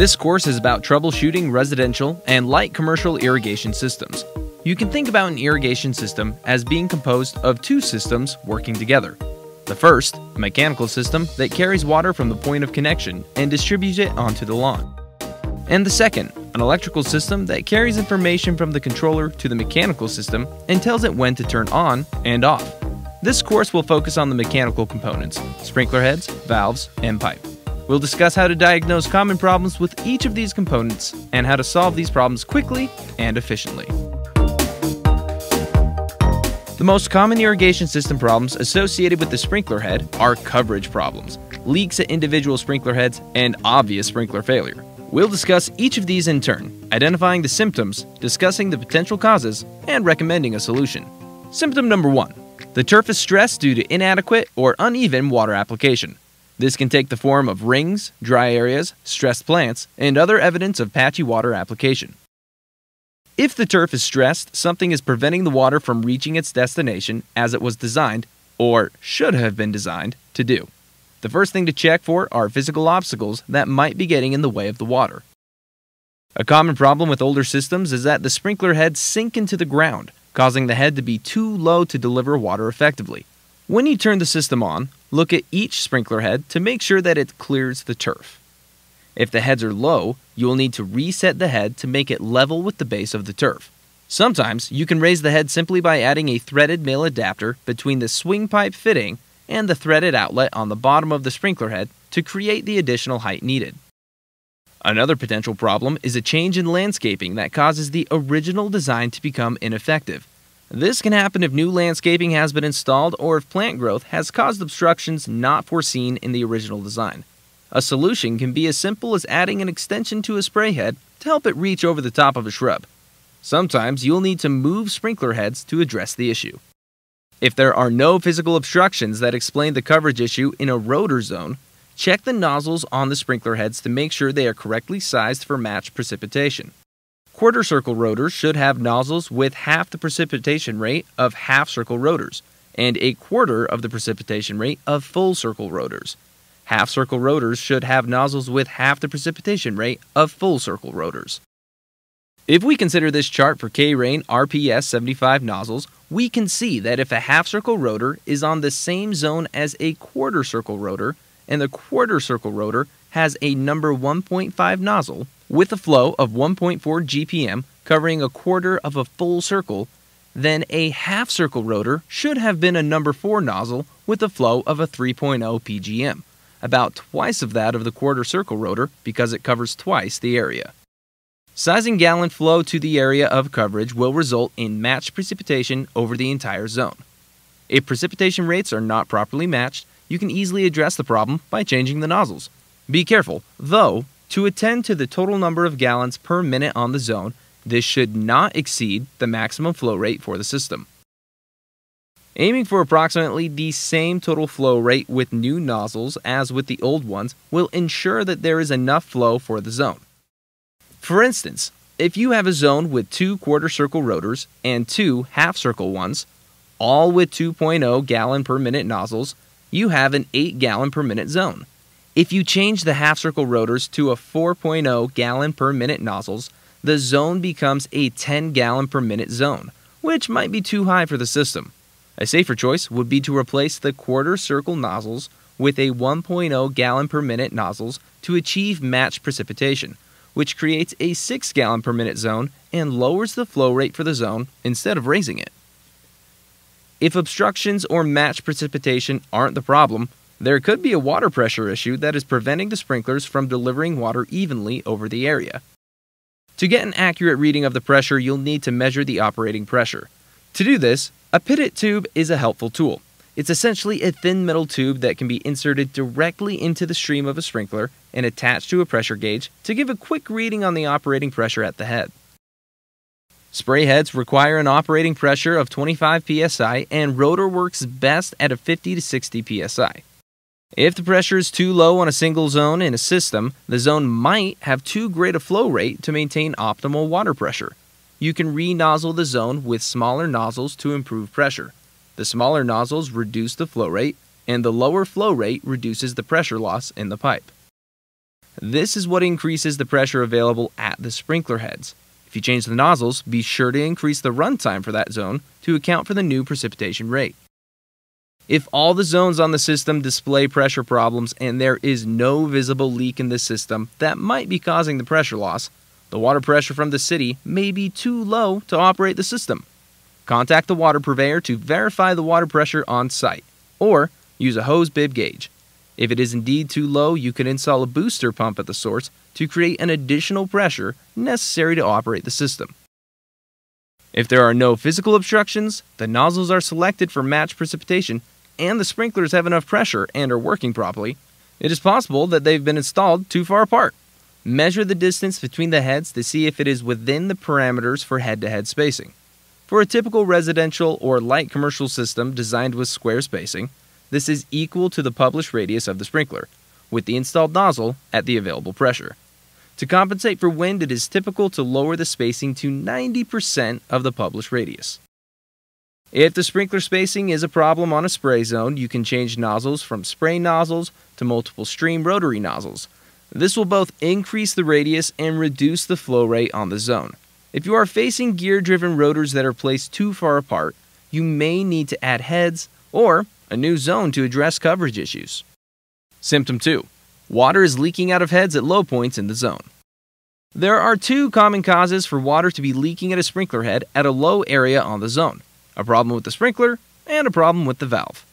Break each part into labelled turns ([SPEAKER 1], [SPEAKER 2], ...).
[SPEAKER 1] This course is about troubleshooting residential and light commercial irrigation systems. You can think about an irrigation system as being composed of two systems working together. The first, a mechanical system that carries water from the point of connection and distributes it onto the lawn. And the second, an electrical system that carries information from the controller to the mechanical system and tells it when to turn on and off. This course will focus on the mechanical components sprinkler heads, valves, and pipe. We'll discuss how to diagnose common problems with each of these components and how to solve these problems quickly and efficiently. The most common irrigation system problems associated with the sprinkler head are coverage problems, leaks at individual sprinkler heads, and obvious sprinkler failure. We'll discuss each of these in turn, identifying the symptoms, discussing the potential causes, and recommending a solution. Symptom number one the turf is stressed due to inadequate or uneven water application. This can take the form of rings, dry areas, stressed plants, and other evidence of patchy water application. If the turf is stressed, something is preventing the water from reaching its destination as it was designed, or should have been designed, to do. The first thing to check for are physical obstacles that might be getting in the way of the water. A common problem with older systems is that the sprinkler heads sink into the ground, causing the head to be too low to deliver water effectively. When you turn the system on, look at each sprinkler head to make sure that it clears the turf. If the heads are low, you will need to reset the head to make it level with the base of the turf. Sometimes you can raise the head simply by adding a threaded male adapter between the swing pipe fitting and the threaded outlet on the bottom of the sprinkler head to create the additional height needed. Another potential problem is a change in landscaping that causes the original design to become ineffective. This can happen if new landscaping has been installed or if plant growth has caused obstructions not foreseen in the original design. A solution can be as simple as adding an extension to a spray head to help it reach over the top of a shrub. Sometimes you'll need to move sprinkler heads to address the issue. If there are no physical obstructions that explain the coverage issue in a rotor zone, check the nozzles on the sprinkler heads to make sure they are correctly sized for match precipitation. Quarter circle rotors should have nozzles with half the precipitation rate of half circle rotors and a quarter of the precipitation rate of full circle rotors. Half circle rotors should have nozzles with half the precipitation rate of full circle rotors. If we consider this chart for K-Rain RPS 75 nozzles, we can see that if a half circle rotor is on the same zone as a quarter circle rotor, and the quarter circle rotor has a number 1.5 nozzle, with a flow of 1.4 GPM covering a quarter of a full circle, then a half circle rotor should have been a number 4 nozzle with a flow of a 3.0 PGM, about twice of that of the quarter circle rotor because it covers twice the area. Sizing gallon flow to the area of coverage will result in matched precipitation over the entire zone. If precipitation rates are not properly matched, you can easily address the problem by changing the nozzles. Be careful, though, to attend to the total number of gallons per minute on the zone, this should not exceed the maximum flow rate for the system. Aiming for approximately the same total flow rate with new nozzles as with the old ones will ensure that there is enough flow for the zone. For instance, if you have a zone with two quarter circle rotors and two half circle ones, all with 2.0 gallon per minute nozzles, you have an 8 gallon per minute zone. If you change the half circle rotors to a 4.0 gallon per minute nozzles, the zone becomes a 10 gallon per minute zone, which might be too high for the system. A safer choice would be to replace the quarter circle nozzles with a 1.0 gallon per minute nozzles to achieve matched precipitation, which creates a 6 gallon per minute zone and lowers the flow rate for the zone instead of raising it. If obstructions or matched precipitation aren't the problem, there could be a water pressure issue that is preventing the sprinklers from delivering water evenly over the area. To get an accurate reading of the pressure, you'll need to measure the operating pressure. To do this, a pitot tube is a helpful tool. It's essentially a thin metal tube that can be inserted directly into the stream of a sprinkler and attached to a pressure gauge to give a quick reading on the operating pressure at the head. Spray heads require an operating pressure of 25 psi and rotor works best at a 50 to 60 psi. If the pressure is too low on a single zone in a system, the zone might have too great a flow rate to maintain optimal water pressure. You can re-nozzle the zone with smaller nozzles to improve pressure. The smaller nozzles reduce the flow rate, and the lower flow rate reduces the pressure loss in the pipe. This is what increases the pressure available at the sprinkler heads. If you change the nozzles, be sure to increase the runtime for that zone to account for the new precipitation rate. If all the zones on the system display pressure problems and there is no visible leak in the system that might be causing the pressure loss, the water pressure from the city may be too low to operate the system. Contact the water purveyor to verify the water pressure on site, or use a hose bib gauge. If it is indeed too low, you can install a booster pump at the source to create an additional pressure necessary to operate the system. If there are no physical obstructions, the nozzles are selected for match precipitation, and the sprinklers have enough pressure and are working properly, it is possible that they've been installed too far apart. Measure the distance between the heads to see if it is within the parameters for head to head spacing. For a typical residential or light commercial system designed with square spacing, this is equal to the published radius of the sprinkler, with the installed nozzle at the available pressure. To compensate for wind, it is typical to lower the spacing to 90% of the published radius. If the sprinkler spacing is a problem on a spray zone, you can change nozzles from spray nozzles to multiple stream rotary nozzles. This will both increase the radius and reduce the flow rate on the zone. If you are facing gear driven rotors that are placed too far apart, you may need to add heads or a new zone to address coverage issues. Symptom 2 Water is leaking out of heads at low points in the zone. There are two common causes for water to be leaking at a sprinkler head at a low area on the zone a problem with the sprinkler and a problem with the valve.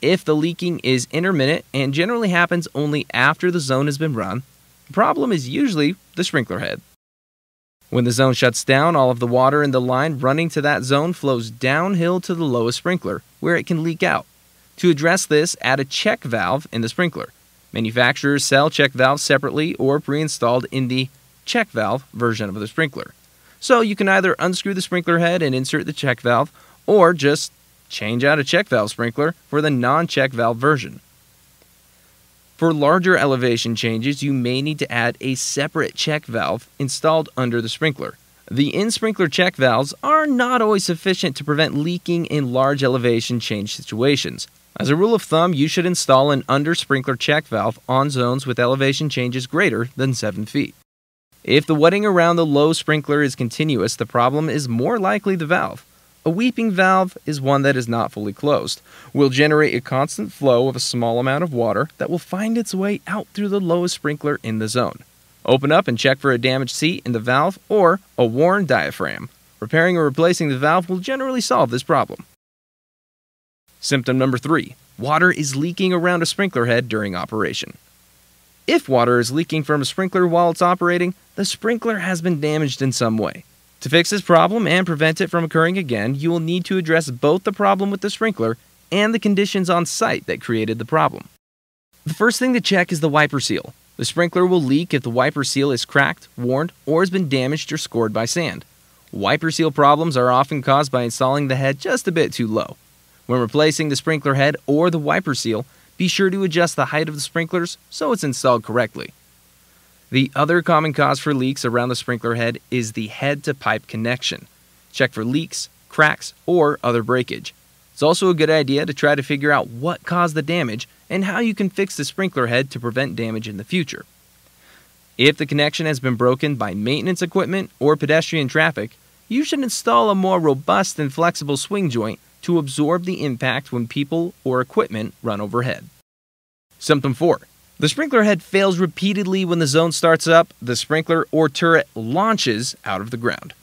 [SPEAKER 1] If the leaking is intermittent and generally happens only after the zone has been run, the problem is usually the sprinkler head. When the zone shuts down, all of the water in the line running to that zone flows downhill to the lowest sprinkler, where it can leak out. To address this, add a check valve in the sprinkler. Manufacturers sell check valves separately or pre installed in the check valve version of the sprinkler. So you can either unscrew the sprinkler head and insert the check valve, or just change out a check valve sprinkler for the non check valve version. For larger elevation changes, you may need to add a separate check valve installed under the sprinkler. The in sprinkler check valves are not always sufficient to prevent leaking in large elevation change situations. As a rule of thumb, you should install an under sprinkler check valve on zones with elevation changes greater than 7 feet. If the wetting around the low sprinkler is continuous, the problem is more likely the valve. A weeping valve is one that is not fully closed, will generate a constant flow of a small amount of water that will find its way out through the lowest sprinkler in the zone. Open up and check for a damaged seat in the valve or a worn diaphragm. Repairing or replacing the valve will generally solve this problem. Symptom number three water is leaking around a sprinkler head during operation. If water is leaking from a sprinkler while it's operating, the sprinkler has been damaged in some way. To fix this problem and prevent it from occurring again, you will need to address both the problem with the sprinkler and the conditions on site that created the problem. The first thing to check is the wiper seal. The sprinkler will leak if the wiper seal is cracked, worn, or has been damaged or scored by sand. Wiper seal problems are often caused by installing the head just a bit too low. When replacing the sprinkler head or the wiper seal, be sure to adjust the height of the sprinklers so it's installed correctly. The other common cause for leaks around the sprinkler head is the head to pipe connection. Check for leaks, cracks, or other breakage. It's also a good idea to try to figure out what caused the damage and how you can fix the sprinkler head to prevent damage in the future. If the connection has been broken by maintenance equipment or pedestrian traffic, you should install a more robust and flexible swing joint to absorb the impact when people or equipment run overhead. Symptom 4. The sprinkler head fails repeatedly when the zone starts up, the sprinkler or turret launches out of the ground.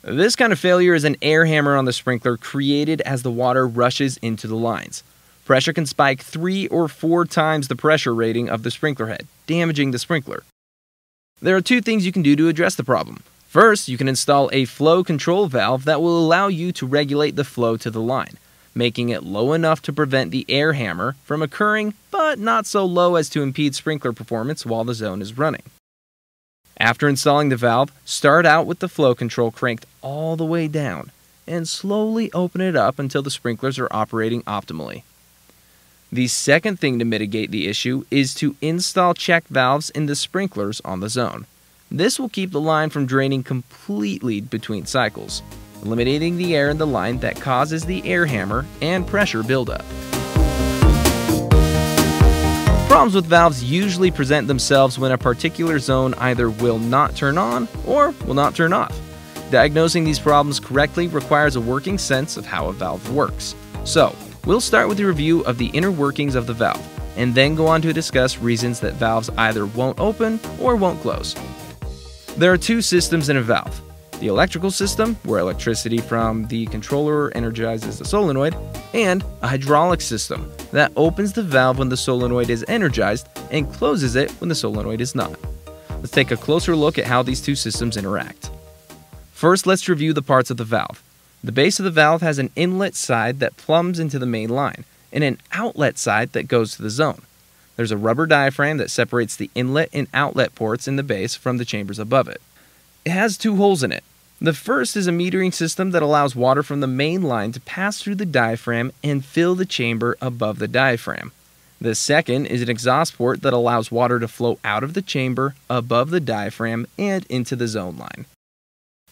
[SPEAKER 1] This kind of failure is an air hammer on the sprinkler created as the water rushes into the lines. Pressure can spike three or four times the pressure rating of the sprinkler head, damaging the sprinkler. There are two things you can do to address the problem. First, you can install a flow control valve that will allow you to regulate the flow to the line, making it low enough to prevent the air hammer from occurring, but not so low as to impede sprinkler performance while the zone is running. After installing the valve, start out with the flow control cranked all the way down and slowly open it up until the sprinklers are operating optimally. The second thing to mitigate the issue is to install check valves in the sprinklers on the zone. This will keep the line from draining completely between cycles, eliminating the air in the line that causes the air hammer and pressure buildup. Problems with valves usually present themselves when a particular zone either will not turn on or will not turn off. Diagnosing these problems correctly requires a working sense of how a valve works. So, we'll start with a review of the inner workings of the valve, and then go on to discuss reasons that valves either won't open or won't close. There are two systems in a valve the electrical system, where electricity from the controller energizes the solenoid, and a hydraulic system that opens the valve when the solenoid is energized and closes it when the solenoid is not. Let's take a closer look at how these two systems interact. First, let's review the parts of the valve. The base of the valve has an inlet side that plumbs into the main line, and an outlet side that goes to the zone. There's a rubber diaphragm that separates the inlet and outlet ports in the base from the chambers above it. It has two holes in it, the first is a metering system that allows water from the main line to pass through the diaphragm and fill the chamber above the diaphragm. The second is an exhaust port that allows water to flow out of the chamber above the diaphragm and into the zone line.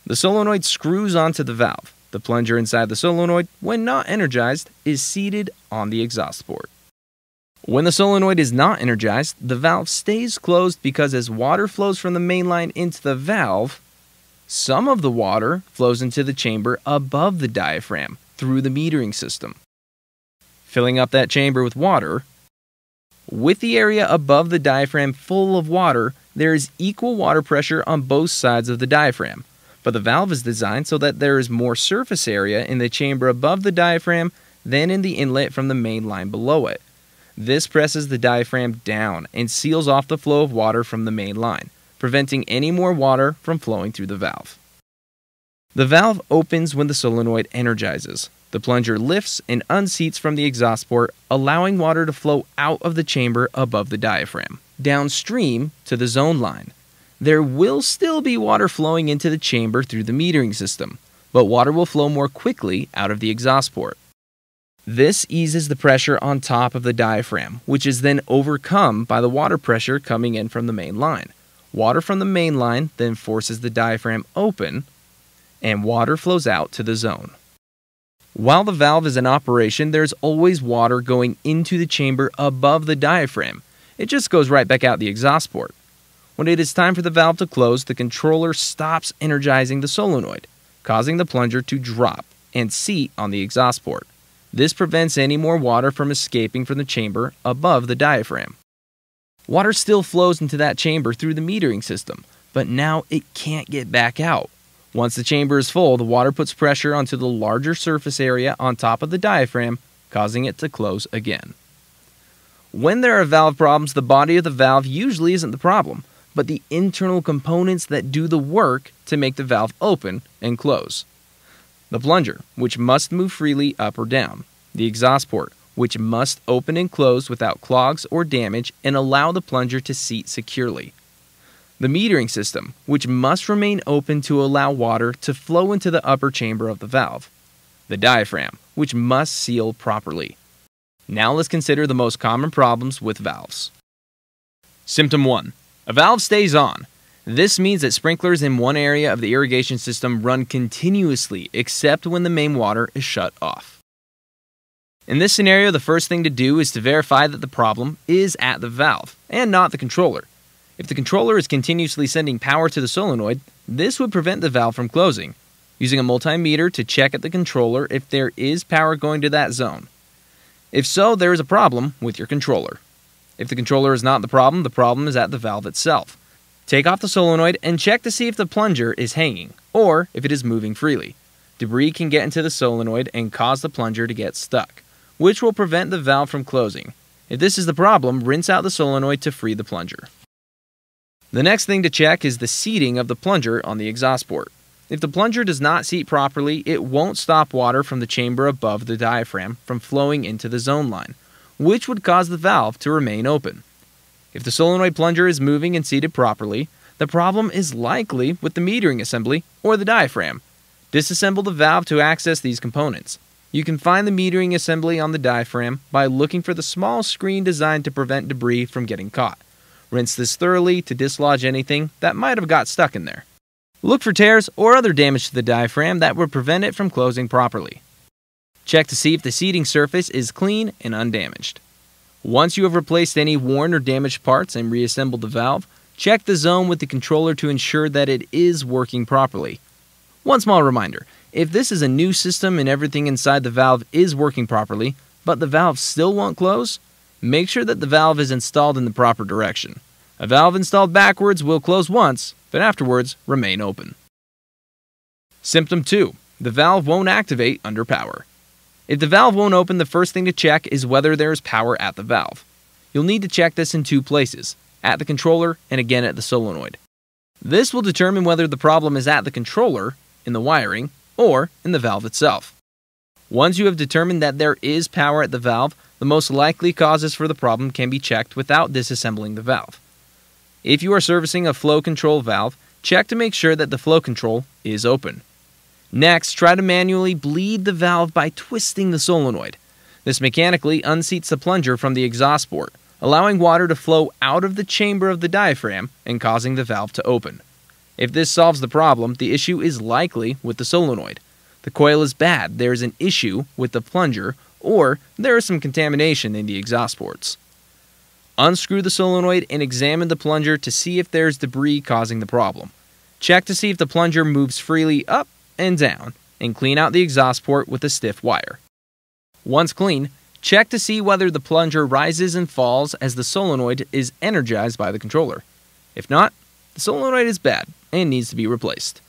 [SPEAKER 1] The solenoid screws onto the valve. The plunger inside the solenoid, when not energized, is seated on the exhaust port. When the solenoid is not energized, the valve stays closed because as water flows from the main line into the valve, some of the water flows into the chamber above the diaphragm through the metering system, filling up that chamber with water. With the area above the diaphragm full of water, there is equal water pressure on both sides of the diaphragm, but the valve is designed so that there is more surface area in the chamber above the diaphragm than in the inlet from the main line below it. This presses the diaphragm down and seals off the flow of water from the main line preventing any more water from flowing through the valve. The valve opens when the solenoid energizes. The plunger lifts and unseats from the exhaust port, allowing water to flow out of the chamber above the diaphragm, downstream to the zone line. There will still be water flowing into the chamber through the metering system, but water will flow more quickly out of the exhaust port. This eases the pressure on top of the diaphragm, which is then overcome by the water pressure coming in from the main line. Water from the main line then forces the diaphragm open, and water flows out to the zone. While the valve is in operation, there's always water going into the chamber above the diaphragm. It just goes right back out the exhaust port. When it is time for the valve to close, the controller stops energizing the solenoid, causing the plunger to drop and seat on the exhaust port. This prevents any more water from escaping from the chamber above the diaphragm. Water still flows into that chamber through the metering system, but now it can't get back out. Once the chamber is full, the water puts pressure onto the larger surface area on top of the diaphragm, causing it to close again. When there are valve problems, the body of the valve usually isn't the problem, but the internal components that do the work to make the valve open and close. The plunger, which must move freely up or down. The exhaust port, which must open and close without clogs or damage and allow the plunger to seat securely. The metering system, which must remain open to allow water to flow into the upper chamber of the valve. The diaphragm, which must seal properly. Now let's consider the most common problems with valves. Symptom 1. A valve stays on. This means that sprinklers in one area of the irrigation system run continuously except when the main water is shut off. In this scenario, the first thing to do is to verify that the problem is at the valve and not the controller. If the controller is continuously sending power to the solenoid, this would prevent the valve from closing. Using a multimeter to check at the controller if there is power going to that zone. If so, there is a problem with your controller. If the controller is not the problem, the problem is at the valve itself. Take off the solenoid and check to see if the plunger is hanging or if it is moving freely. Debris can get into the solenoid and cause the plunger to get stuck which will prevent the valve from closing. If this is the problem, rinse out the solenoid to free the plunger. The next thing to check is the seating of the plunger on the exhaust port. If the plunger does not seat properly, it won't stop water from the chamber above the diaphragm from flowing into the zone line, which would cause the valve to remain open. If the solenoid plunger is moving and seated properly, the problem is likely with the metering assembly or the diaphragm. Disassemble the valve to access these components. You can find the metering assembly on the diaphragm by looking for the small screen designed to prevent debris from getting caught. Rinse this thoroughly to dislodge anything that might have got stuck in there. Look for tears or other damage to the diaphragm that would prevent it from closing properly. Check to see if the seating surface is clean and undamaged. Once you have replaced any worn or damaged parts and reassembled the valve, check the zone with the controller to ensure that it is working properly. One small reminder if this is a new system and everything inside the valve is working properly, but the valve still won't close, make sure that the valve is installed in the proper direction. A valve installed backwards will close once, but afterwards remain open. Symptom 2 The valve won't activate under power. If the valve won't open, the first thing to check is whether there is power at the valve. You'll need to check this in two places at the controller and again at the solenoid. This will determine whether the problem is at the controller, in the wiring, or in the valve itself. Once you have determined that there is power at the valve, the most likely causes for the problem can be checked without disassembling the valve. If you are servicing a flow control valve, check to make sure that the flow control is open. Next, try to manually bleed the valve by twisting the solenoid. This mechanically unseats the plunger from the exhaust port, allowing water to flow out of the chamber of the diaphragm and causing the valve to open. If this solves the problem, the issue is likely with the solenoid. The coil is bad, there is an issue with the plunger, or there is some contamination in the exhaust ports. Unscrew the solenoid and examine the plunger to see if there is debris causing the problem. Check to see if the plunger moves freely up and down, and clean out the exhaust port with a stiff wire. Once clean, check to see whether the plunger rises and falls as the solenoid is energized by the controller. If not, the solenoid is bad and needs to be replaced.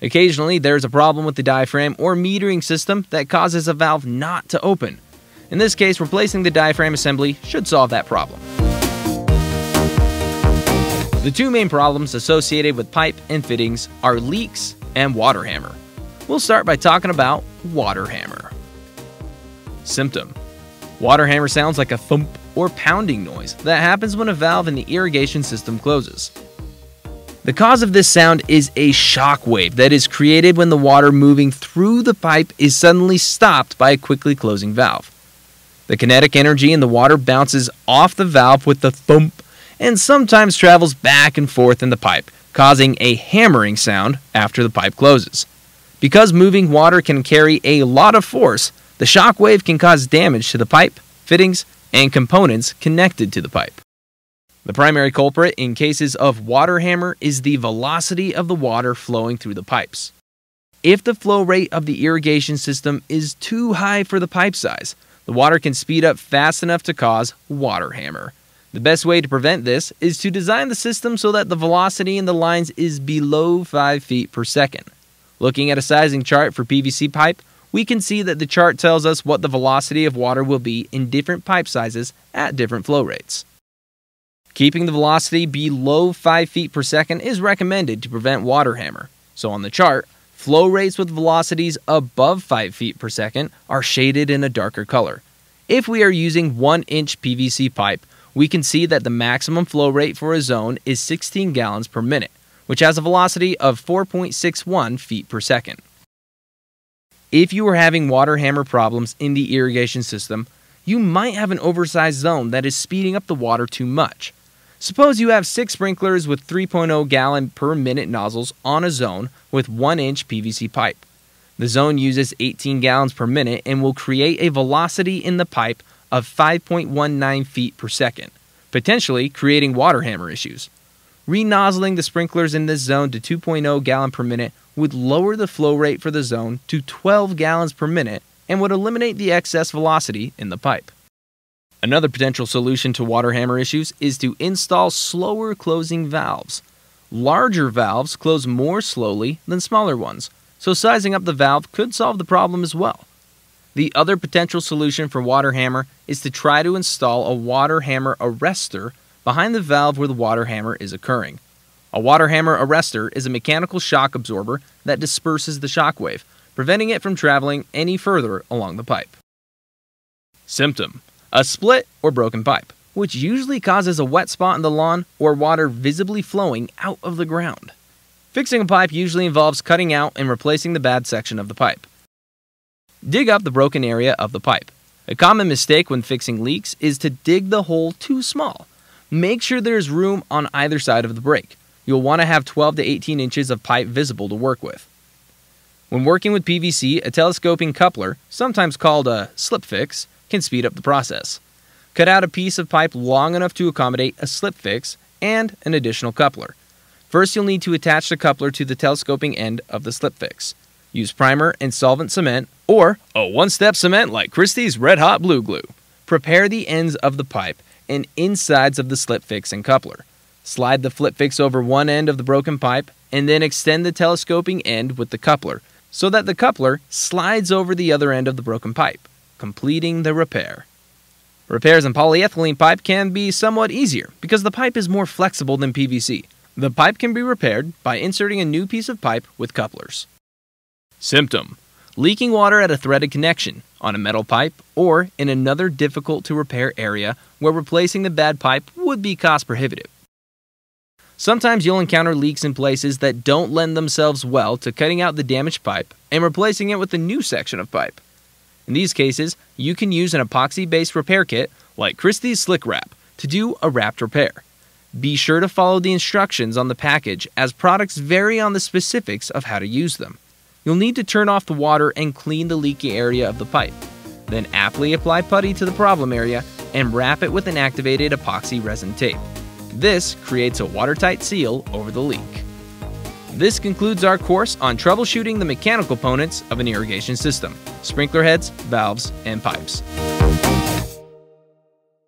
[SPEAKER 1] Occasionally, there's a problem with the diaphragm or metering system that causes a valve not to open. In this case, replacing the diaphragm assembly should solve that problem. The two main problems associated with pipe and fittings are leaks and water hammer. We'll start by talking about water hammer. Symptom Water hammer sounds like a thump or pounding noise that happens when a valve in the irrigation system closes. The cause of this sound is a shock wave that is created when the water moving through the pipe is suddenly stopped by a quickly closing valve. The kinetic energy in the water bounces off the valve with the thump and sometimes travels back and forth in the pipe, causing a hammering sound after the pipe closes. Because moving water can carry a lot of force, the shock wave can cause damage to the pipe, fittings, and components connected to the pipe. The primary culprit in cases of water hammer is the velocity of the water flowing through the pipes. If the flow rate of the irrigation system is too high for the pipe size, the water can speed up fast enough to cause water hammer. The best way to prevent this is to design the system so that the velocity in the lines is below 5 feet per second. Looking at a sizing chart for PVC pipe, we can see that the chart tells us what the velocity of water will be in different pipe sizes at different flow rates. Keeping the velocity below 5 feet per second is recommended to prevent water hammer. So on the chart, flow rates with velocities above 5 feet per second are shaded in a darker color. If we are using 1 inch PVC pipe, we can see that the maximum flow rate for a zone is 16 gallons per minute, which has a velocity of 4.61 feet per second. If you are having water hammer problems in the irrigation system, you might have an oversized zone that is speeding up the water too much. Suppose you have six sprinklers with 3.0 gallon per minute nozzles on a zone with 1 inch PVC pipe. The zone uses 18 gallons per minute and will create a velocity in the pipe of 5.19 feet per second, potentially creating water hammer issues. Renozzling the sprinklers in this zone to 2.0 gallon per minute would lower the flow rate for the zone to 12 gallons per minute and would eliminate the excess velocity in the pipe. Another potential solution to water hammer issues is to install slower closing valves. Larger valves close more slowly than smaller ones, so sizing up the valve could solve the problem as well. The other potential solution for water hammer is to try to install a water hammer arrestor behind the valve where the water hammer is occurring. A water hammer arrestor is a mechanical shock absorber that disperses the shock wave, preventing it from traveling any further along the pipe. Symptom a split or broken pipe, which usually causes a wet spot in the lawn or water visibly flowing out of the ground. Fixing a pipe usually involves cutting out and replacing the bad section of the pipe. Dig up the broken area of the pipe. A common mistake when fixing leaks is to dig the hole too small. Make sure there's room on either side of the break. You'll want to have 12 to 18 inches of pipe visible to work with. When working with PVC, a telescoping coupler, sometimes called a slip fix, can speed up the process. Cut out a piece of pipe long enough to accommodate a slip fix and an additional coupler. First, you'll need to attach the coupler to the telescoping end of the slip fix. Use primer and solvent cement or a one step cement like Christy's Red Hot Blue Glue. Prepare the ends of the pipe and insides of the slip fix and coupler. Slide the slip fix over one end of the broken pipe and then extend the telescoping end with the coupler so that the coupler slides over the other end of the broken pipe, completing the repair. Repairs in polyethylene pipe can be somewhat easier because the pipe is more flexible than PVC. The pipe can be repaired by inserting a new piece of pipe with couplers. Symptom Leaking water at a threaded connection, on a metal pipe, or in another difficult to repair area where replacing the bad pipe would be cost prohibitive. Sometimes you'll encounter leaks in places that don't lend themselves well to cutting out the damaged pipe and replacing it with a new section of pipe. In these cases, you can use an epoxy based repair kit like Christy's Slick Wrap to do a wrapped repair. Be sure to follow the instructions on the package as products vary on the specifics of how to use them. You'll need to turn off the water and clean the leaky area of the pipe. Then aptly apply putty to the problem area and wrap it with an activated epoxy resin tape. This creates a watertight seal over the leak. This concludes our course on troubleshooting the mechanical components of an irrigation system sprinkler heads, valves, and pipes.